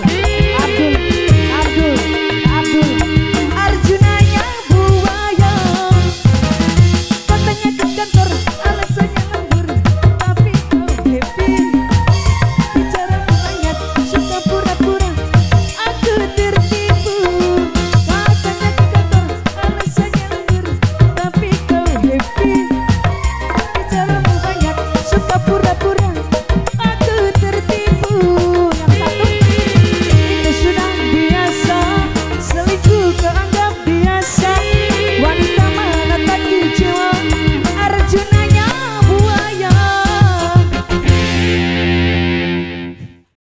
good.